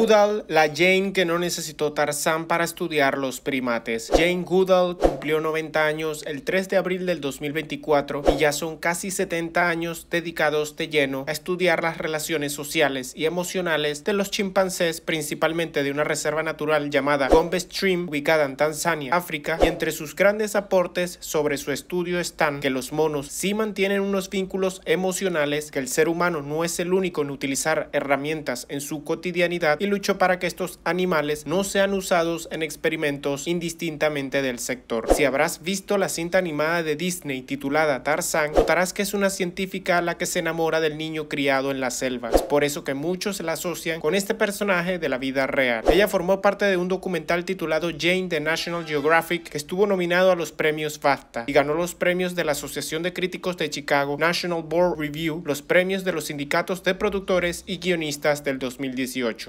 Goodall, la Jane que no necesitó Tarzán para estudiar los primates. Jane Goodall cumplió 90 años el 3 de abril del 2024 y ya son casi 70 años dedicados de lleno a estudiar las relaciones sociales y emocionales de los chimpancés, principalmente de una reserva natural llamada Gombe Stream, ubicada en Tanzania, África, y entre sus grandes aportes sobre su estudio están que los monos sí mantienen unos vínculos emocionales, que el ser humano no es el único en utilizar herramientas en su cotidianidad y luchó para que estos animales no sean usados en experimentos indistintamente del sector. Si habrás visto la cinta animada de Disney titulada Tarzan, notarás que es una científica la que se enamora del niño criado en la selva. Es por eso que muchos la asocian con este personaje de la vida real. Ella formó parte de un documental titulado Jane de National Geographic que estuvo nominado a los premios BAFTA y ganó los premios de la Asociación de Críticos de Chicago National Board Review, los premios de los sindicatos de productores y guionistas del 2018.